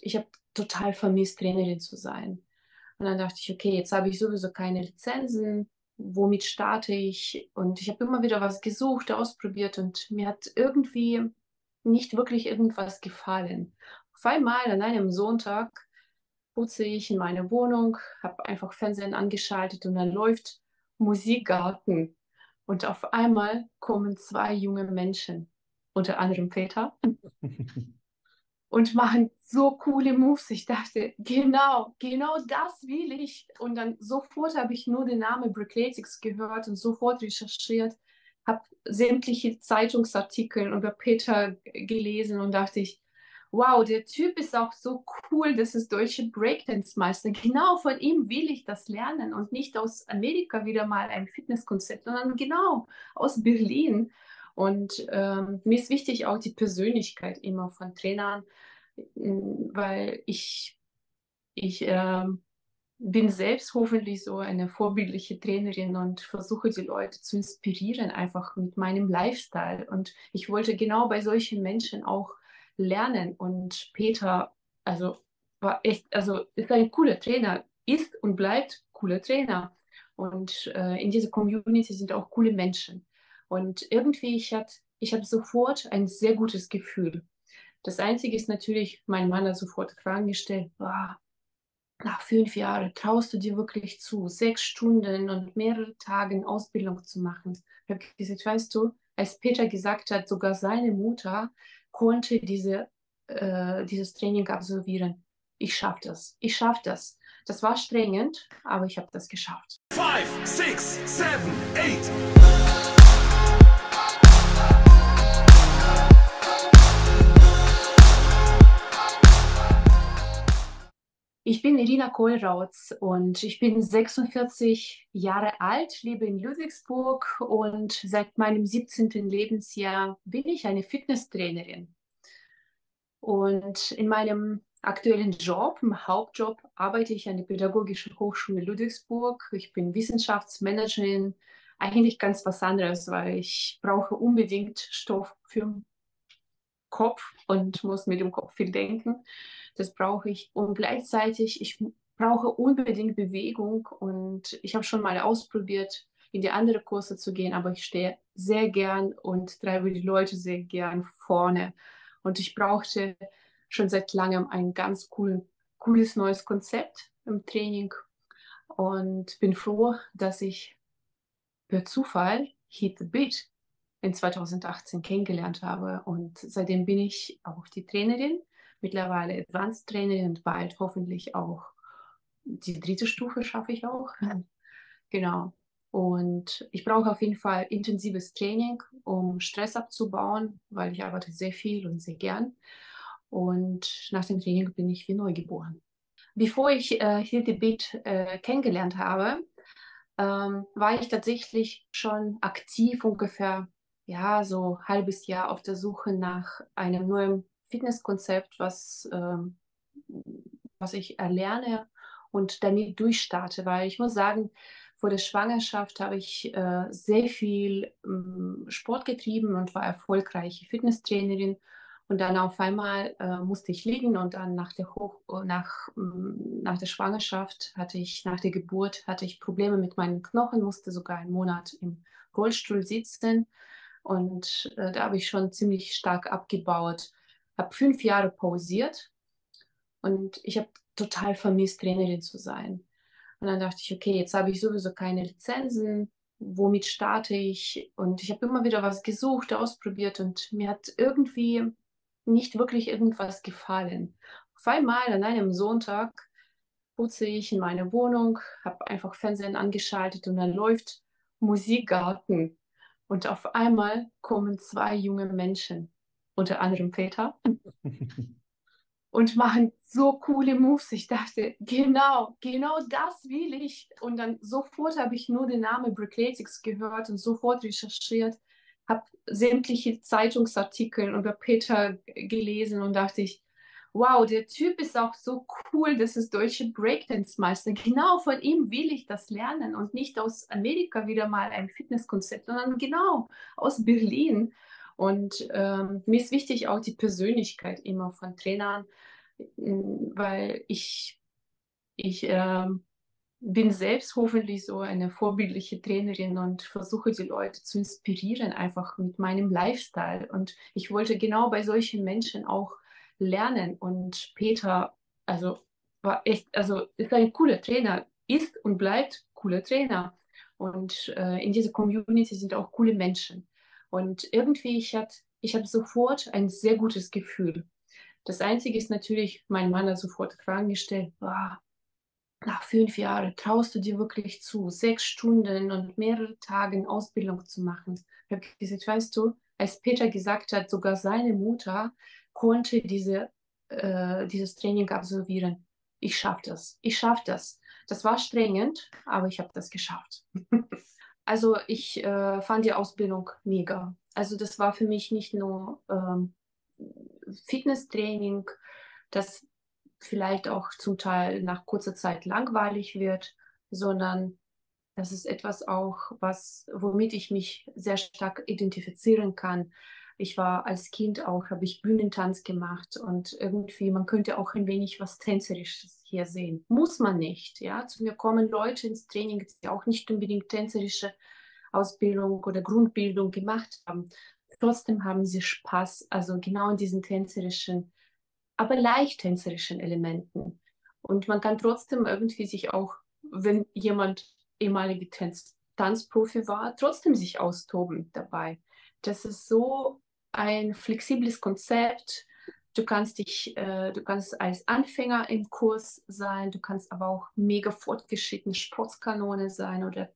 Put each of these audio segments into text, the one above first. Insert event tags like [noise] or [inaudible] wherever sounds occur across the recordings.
ich habe total vermisst, Trainerin zu sein. Und dann dachte ich, okay, jetzt habe ich sowieso keine Lizenzen, womit starte ich? Und ich habe immer wieder was gesucht, ausprobiert und mir hat irgendwie nicht wirklich irgendwas gefallen. Auf einmal an einem Sonntag putze ich in meine Wohnung, habe einfach Fernsehen angeschaltet und dann läuft Musikgarten. Und auf einmal kommen zwei junge Menschen, unter anderem Peter, [laughs] und machen so coole Moves. Ich dachte, genau, genau das will ich. Und dann sofort habe ich nur den Namen Brickletics gehört und sofort recherchiert, habe sämtliche Zeitungsartikel über Peter gelesen und dachte ich, wow, der Typ ist auch so cool, das ist deutsche Breakdance-Meister. Genau von ihm will ich das lernen und nicht aus Amerika wieder mal ein Fitnesskonzept, sondern genau aus Berlin. Und ähm, mir ist wichtig auch die Persönlichkeit immer von Trainern, weil ich, ich äh, bin selbst hoffentlich so eine vorbildliche Trainerin und versuche die Leute zu inspirieren, einfach mit meinem Lifestyle. Und ich wollte genau bei solchen Menschen auch lernen. Und Peter, also war echt, also ist ein cooler Trainer, ist und bleibt cooler Trainer. Und äh, in dieser Community sind auch coole Menschen. Und irgendwie, ich, ich habe sofort ein sehr gutes Gefühl. Das Einzige ist natürlich, mein Mann hat sofort Fragen gestellt, boah, nach fünf Jahren traust du dir wirklich zu, sechs Stunden und mehrere Tage Ausbildung zu machen? Ich habe gesagt, weißt du, als Peter gesagt hat, sogar seine Mutter konnte diese, äh, dieses Training absolvieren. Ich schaffe das. Ich schaffe das. Das war strengend, aber ich habe das geschafft. Five, six, seven, eight. Ich bin Irina Kohlrautz und ich bin 46 Jahre alt, lebe in Ludwigsburg und seit meinem 17. Lebensjahr bin ich eine Fitnesstrainerin. Und in meinem aktuellen Job, im Hauptjob, arbeite ich an der Pädagogischen Hochschule Ludwigsburg. Ich bin Wissenschaftsmanagerin, eigentlich ganz was anderes, weil ich brauche unbedingt Stoff für Kopf und muss mit dem Kopf viel denken. Das brauche ich. Und gleichzeitig, ich brauche unbedingt Bewegung und ich habe schon mal ausprobiert, in die andere Kurse zu gehen, aber ich stehe sehr gern und treibe die Leute sehr gern vorne. Und ich brauchte schon seit langem ein ganz cool, cooles neues Konzept im Training und bin froh, dass ich per Zufall Hit the Beat in 2018 kennengelernt habe. Und seitdem bin ich auch die Trainerin, mittlerweile Advanced Trainerin und bald hoffentlich auch die dritte Stufe schaffe ich auch. Genau. Und ich brauche auf jeden Fall intensives Training, um Stress abzubauen, weil ich arbeite sehr viel und sehr gern. Und nach dem Training bin ich wie neugeboren. Bevor ich äh, Hilde Beat äh, kennengelernt habe, ähm, war ich tatsächlich schon aktiv ungefähr ja, so ein halbes Jahr auf der Suche nach einem neuen Fitnesskonzept, was, ähm, was ich erlerne und damit durchstarte, weil ich muss sagen, vor der Schwangerschaft habe ich äh, sehr viel ähm, Sport getrieben und war erfolgreiche Fitnesstrainerin. Und dann auf einmal äh, musste ich liegen und dann nach der, Hoch nach, ähm, nach der Schwangerschaft hatte ich, nach der Geburt hatte ich Probleme mit meinen Knochen, musste sogar einen Monat im Rollstuhl sitzen. Und äh, da habe ich schon ziemlich stark abgebaut. Habe fünf Jahre pausiert und ich habe total vermisst, Trainerin zu sein. Und dann dachte ich, okay, jetzt habe ich sowieso keine Lizenzen. Womit starte ich? Und ich habe immer wieder was gesucht, ausprobiert und mir hat irgendwie nicht wirklich irgendwas gefallen. Auf einmal an einem Sonntag putze ich in meine Wohnung, habe einfach Fernsehen angeschaltet und dann läuft Musikgarten und auf einmal kommen zwei junge Menschen, unter anderem Peter, [laughs] und machen so coole Moves. Ich dachte, genau, genau das will ich. Und dann sofort habe ich nur den Namen Brickletics gehört und sofort recherchiert, habe sämtliche Zeitungsartikel über Peter gelesen und dachte ich, wow, der Typ ist auch so cool, das ist deutsche Breakdance-Meister. Genau von ihm will ich das lernen und nicht aus Amerika wieder mal ein Fitnesskonzept, sondern genau aus Berlin. Und ähm, mir ist wichtig auch die Persönlichkeit immer von Trainern. weil ich, ich äh, bin selbst hoffentlich so eine vorbildliche Trainerin und versuche die Leute zu inspirieren, einfach mit meinem Lifestyle. Und ich wollte genau bei solchen Menschen auch lernen. Und Peter, also war echt, also ist ein cooler Trainer, ist und bleibt cooler Trainer. Und äh, in dieser Community sind auch coole Menschen. Und irgendwie, ich hatte ich hab sofort ein sehr gutes Gefühl. Das Einzige ist natürlich, mein Mann hat sofort Fragen gestellt, boah, nach fünf Jahren traust du dir wirklich zu, sechs Stunden und mehrere Tage Ausbildung zu machen? Ich habe gesagt, weißt du, als Peter gesagt hat, sogar seine Mutter konnte diese, äh, dieses Training absolvieren. Ich schaffe das, ich schaffe das. Das war strengend, aber ich habe das geschafft. [laughs] also ich äh, fand die Ausbildung mega. Also das war für mich nicht nur ähm, Fitnesstraining, das vielleicht auch zum Teil nach kurzer Zeit langweilig wird, sondern das ist etwas auch, was, womit ich mich sehr stark identifizieren kann. Ich war als Kind auch, habe ich Bühnentanz gemacht und irgendwie, man könnte auch ein wenig was Tänzerisches hier sehen. Muss man nicht, ja. Zu mir kommen Leute ins Training, die auch nicht unbedingt tänzerische Ausbildung oder Grundbildung gemacht haben. Trotzdem haben sie Spaß, also genau in diesen tänzerischen aber leicht tänzerischen Elementen. Und man kann trotzdem irgendwie sich auch, wenn jemand ehemalige Tanz Tanzprofi war, trotzdem sich austoben dabei. Das ist so ein flexibles Konzept. Du kannst dich, äh, du kannst als Anfänger im Kurs sein, du kannst aber auch mega fortgeschrittene Sportskanone sein oder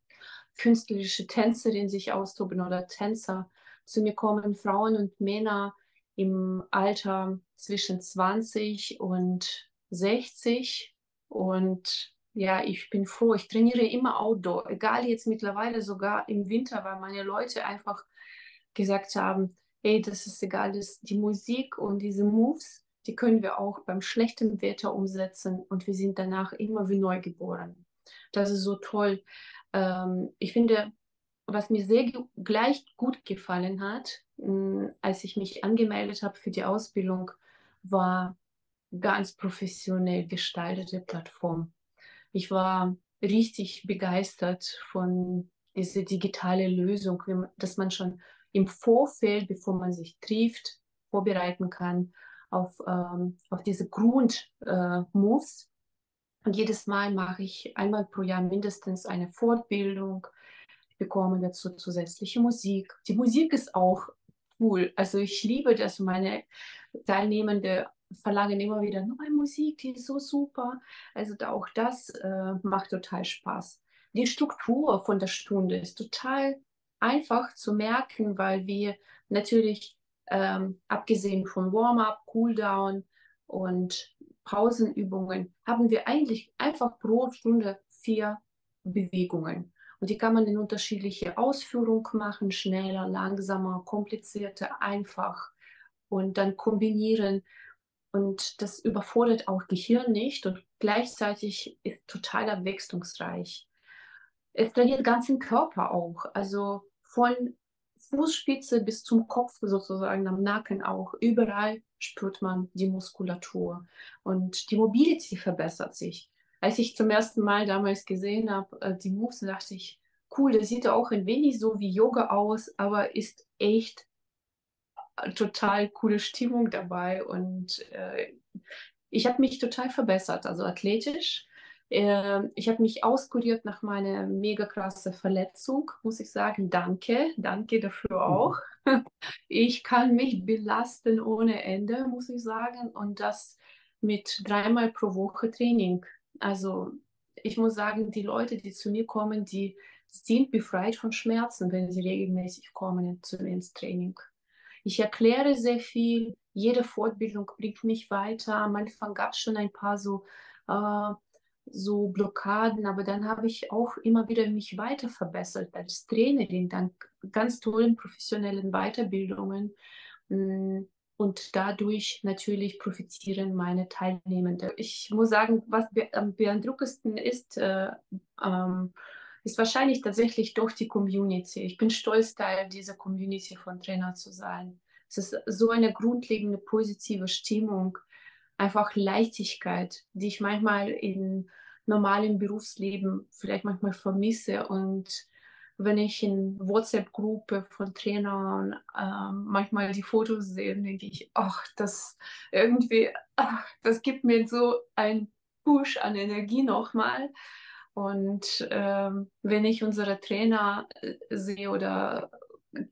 künstlerische Tänzerin sich austoben oder Tänzer. Zu mir kommen Frauen und Männer, im Alter zwischen 20 und 60. Und ja, ich bin froh. Ich trainiere immer Outdoor, egal jetzt mittlerweile sogar im Winter, weil meine Leute einfach gesagt haben, hey, das ist egal, das, die Musik und diese Moves, die können wir auch beim schlechten Wetter umsetzen und wir sind danach immer wie neu geboren. Das ist so toll. Ähm, ich finde, was mir sehr gleich gut gefallen hat, mh, als ich mich angemeldet habe für die Ausbildung, war ganz professionell gestaltete Plattform. Ich war richtig begeistert von dieser digitalen Lösung, dass man schon im Vorfeld, bevor man sich trifft, vorbereiten kann auf, ähm, auf diese Grundmoves. Äh, und jedes Mal mache ich einmal pro Jahr mindestens eine Fortbildung bekomme dazu zusätzliche Musik. Die Musik ist auch cool. Also ich liebe das. Meine Teilnehmende verlangen immer wieder neue Musik, die ist so super. Also auch das äh, macht total Spaß. Die Struktur von der Stunde ist total einfach zu merken, weil wir natürlich ähm, abgesehen von Warm-up, Cooldown und Pausenübungen haben wir eigentlich einfach pro Stunde vier Bewegungen. Und die kann man in unterschiedliche Ausführungen machen, schneller, langsamer, komplizierter, einfach und dann kombinieren. Und das überfordert auch Gehirn nicht und gleichzeitig ist total abwechslungsreich. Es trainiert ganzen Körper auch, also von Fußspitze bis zum Kopf sozusagen am Nacken auch. Überall spürt man die Muskulatur und die Mobility verbessert sich als ich zum ersten Mal damals gesehen habe, äh, die Moves, dachte ich, cool, das sieht auch ein wenig so wie Yoga aus, aber ist echt äh, total coole Stimmung dabei und äh, ich habe mich total verbessert, also athletisch. Äh, ich habe mich auskuriert nach meiner mega krasse Verletzung, muss ich sagen. Danke, danke dafür mhm. auch. [laughs] Ich kann mich belasten ohne Ende, muss ich sagen. Und das mit dreimal pro Woche Training. Also ich muss sagen, die Leute, die zu mir kommen, die sind befreit von Schmerzen, wenn sie regelmäßig kommen zu mir ins Training. Ich erkläre sehr viel, jede Fortbildung bringt mich weiter. Am Anfang gab es schon ein paar so, äh, so Blockaden, aber dann habe ich auch immer wieder mich weiter verbessert als Trainerin, dank ganz tollen professionellen Weiterbildungen. Hm, und dadurch natürlich profitieren meine Teilnehmenden. Ich muss sagen, was am beeindruckendsten ist, äh, ähm, ist wahrscheinlich tatsächlich doch die Community. Ich bin stolz, Teil dieser Community von Trainer zu sein. Es ist so eine grundlegende positive Stimmung. Einfach Leichtigkeit, die ich manchmal in normalem Berufsleben vielleicht manchmal vermisse. Und wenn ich in WhatsApp-Gruppe von Trainern äh, manchmal die Fotos sehe, denke ich, ach, das irgendwie, ach, das gibt mir so ein Push an Energie nochmal. Und ähm, wenn ich unsere Trainer äh, sehe oder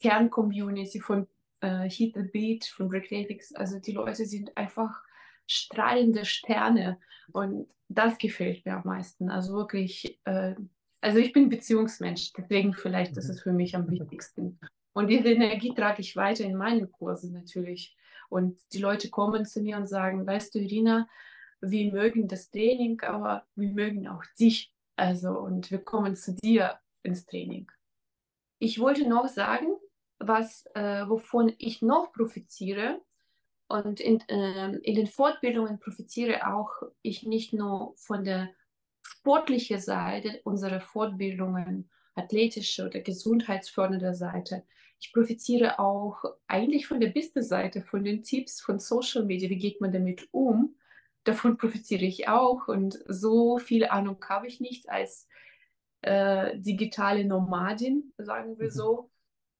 Kern-Community von äh, Heat the Beat, von Recreatics, also die Leute sind einfach strahlende Sterne und das gefällt mir am meisten. Also wirklich, äh, also ich bin Beziehungsmensch, deswegen vielleicht ist es für mich am wichtigsten. Und diese Energie trage ich weiter in meinen Kursen natürlich. Und die Leute kommen zu mir und sagen, weißt du, Irina, wir mögen das Training, aber wir mögen auch dich. Also, und wir kommen zu dir ins Training. Ich wollte noch sagen, was, äh, wovon ich noch profitiere. Und in, äh, in den Fortbildungen profitiere auch ich nicht nur von der sportlichen Seite unserer Fortbildungen, athletische oder gesundheitsfördernde Seite. Ich profitiere auch eigentlich von der Business-Seite, von den Tipps von Social Media. Wie geht man damit um? davon [laughs] profitiere ich auch. Und so viel Ahnung habe ich nicht als äh, digitale Nomadin, sagen wir mhm. so.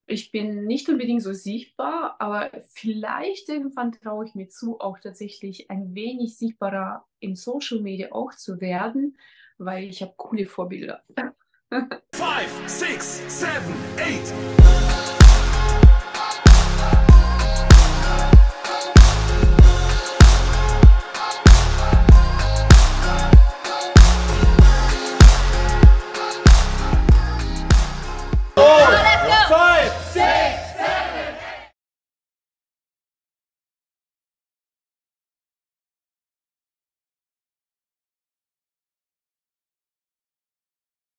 Ich bin nicht unbedingt so sichtbar, aber vielleicht irgendwann traue ich mir zu, auch tatsächlich ein wenig sichtbarer in Social Media auch zu werden, weil ich habe coole Vorbilder. [laughs] Five, six, seven, eight.